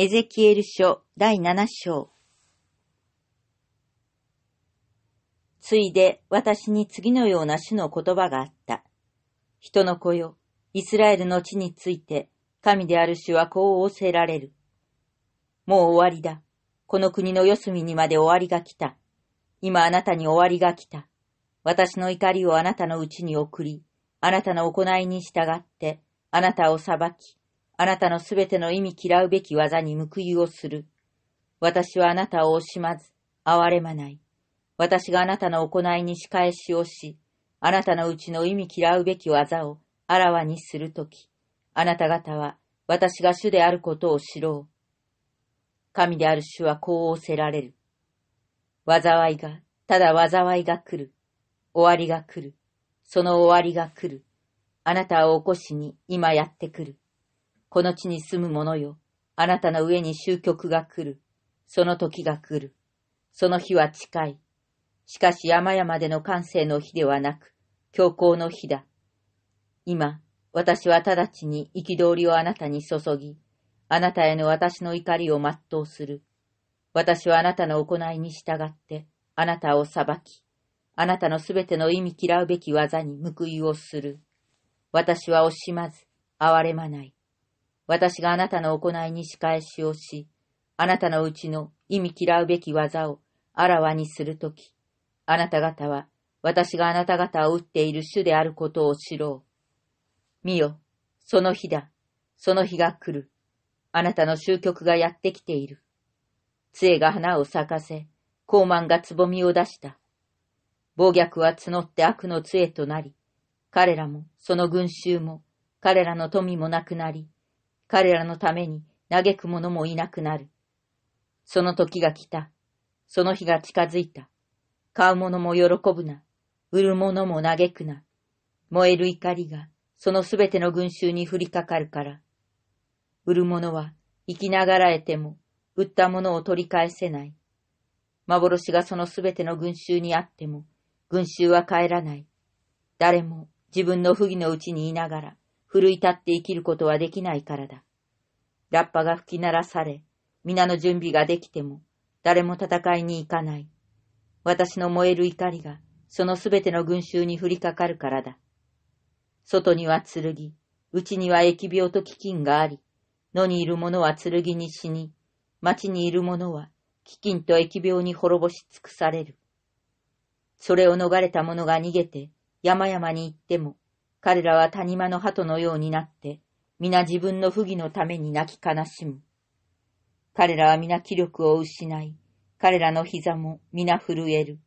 エゼキエル書第7章ついで私に次のような種の言葉があった。人の子よ、イスラエルの地について、神である主はこう仰せられる。もう終わりだ。この国の四隅にまで終わりが来た。今あなたに終わりが来た。私の怒りをあなたのうちに送り、あなたの行いに従って、あなたを裁き、あなたのすべての意味嫌うべき技に報いをする。私はあなたを惜しまず、憐れまない。私があなたの行いに仕返しをし、あなたのうちの意味嫌うべき技をあらわにするとき、あなた方は私が主であることを知ろう。神である主はこう仰せられる。災いが、ただ災いが来る。終わりが来る。その終わりが来る。あなたを起こしに今やってくる。この地に住む者よ。あなたの上に終局が来る。その時が来る。その日は近い。しかし山々での感性の日ではなく、強行の日だ。今、私は直ちに憤りをあなたに注ぎ、あなたへの私の怒りを全うする。私はあなたの行いに従って、あなたを裁き、あなたのすべての意味嫌うべき技に報いをする。私は惜しまず、憐れまない。私があなたの行いに仕返しをし、あなたのうちの意味嫌うべき技をあらわにするとき、あなた方は私があなた方を打っている主であることを知ろう。見よ、その日だ。その日が来る。あなたの終局がやってきている。杖が花を咲かせ、高慢がつぼみを出した。暴虐は募って悪の杖となり、彼らも、その群衆も、彼らの富もなくなり、彼らのために嘆く者もいなくなる。その時が来た。その日が近づいた。買う者も喜ぶな。売る者も嘆くな。燃える怒りが、そのすべての群衆に降りかかるから。売る者は生きながらえても、売ったものを取り返せない。幻がそのすべての群衆にあっても、群衆は帰らない。誰も自分の不義のうちにいながら、奮い立って生きることはできないからだ。ラッパが吹き鳴らされ、皆の準備ができても、誰も戦いに行かない。私の燃える怒りが、そのすべての群衆に降りかかるからだ。外には剣、内には疫病と飢饉があり、野にいる者は剣に死に、町にいる者は飢饉と疫病に滅ぼし尽くされる。それを逃れた者が逃げて山々に行っても、彼らは谷間の鳩のようになって、皆自分の不義のために泣き悲しむ。彼らは皆気力を失い、彼らの膝も皆震える。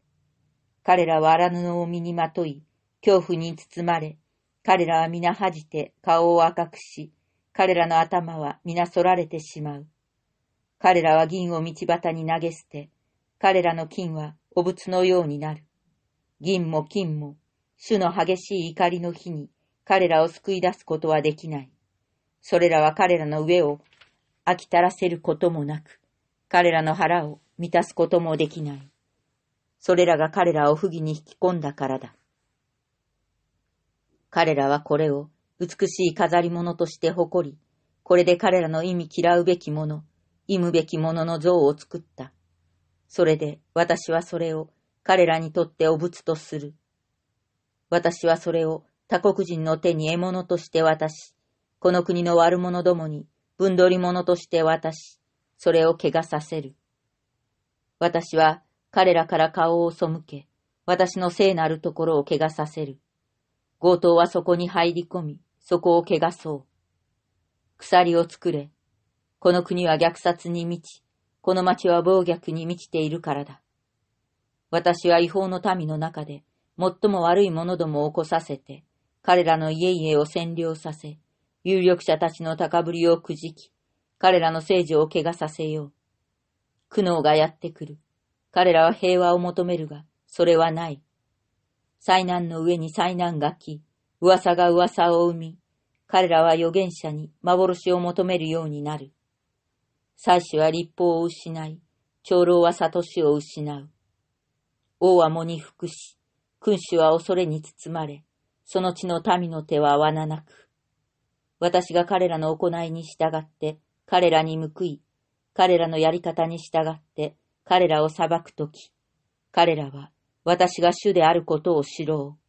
彼らは荒布を身にまとい、恐怖に包まれ、彼らは皆恥じて顔を赤くし、彼らの頭は皆反られてしまう。彼らは銀を道端に投げ捨て、彼らの金は汚物のようになる。銀も金も、主の激しい怒りの日に彼らを救い出すことはできない。それらは彼らの上を飽きたらせることもなく、彼らの腹を満たすこともできない。それらが彼らを不義に引き込んだからだ。彼らはこれを美しい飾り物として誇り、これで彼らの意味嫌うべきもの、忌むべきものの像を作った。それで私はそれを彼らにとってお仏とする。私はそれを他国人の手に獲物として渡し、この国の悪者どもに分取り物として渡し、それを怪我させる。私は彼らから顔を背け、私の聖なるところを怪我させる。強盗はそこに入り込み、そこを汚そう。鎖を作れ。この国は虐殺に満ち、この町は暴虐に満ちているからだ。私は違法の民の中で、最も悪い者どもを起こさせて、彼らの家々を占領させ、有力者たちの高ぶりをくじき、彼らの政治を怪我させよう。苦悩がやってくる。彼らは平和を求めるが、それはない。災難の上に災難が来、噂が噂を生み、彼らは預言者に幻を求めるようになる。祭司は立法を失い、長老は悟しを失う。王は喪に服し、君主は恐れに包まれ、その地の民の手は罠なく。私が彼らの行いに従って、彼らに報い、彼らのやり方に従って彼らを裁くとき、彼らは私が主であることを知ろう。